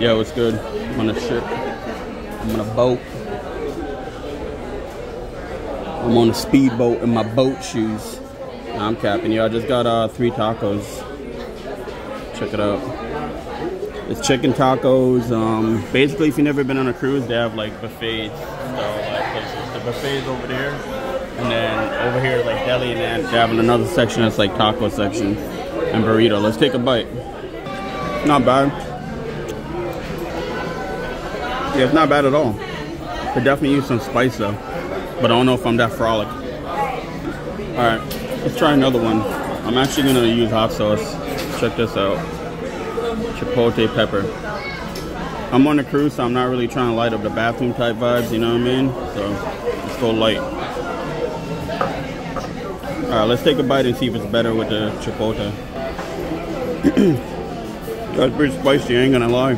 Yeah, what's good? I'm on a ship. I'm on a boat. I'm on a speedboat in my boat shoes. I'm capping. Yo, I just got uh, three tacos. Check it out. It's chicken tacos. Um, basically, if you've never been on a cruise, they have like buffets. So, like places. The buffet's over there. And then over here, like deli, and then they have another section that's like taco section and burrito. Let's take a bite. Not bad. Yeah, it's not bad at all. Could definitely use some spice though. But I don't know if I'm that frolic. Alright, let's try another one. I'm actually gonna use hot sauce. Check this out. Chipotle pepper. I'm on a cruise, so I'm not really trying to light up the bathroom type vibes, you know what I mean? So let's go light. Alright, let's take a bite and see if it's better with the chipotle. That's pretty spicy, I ain't gonna lie.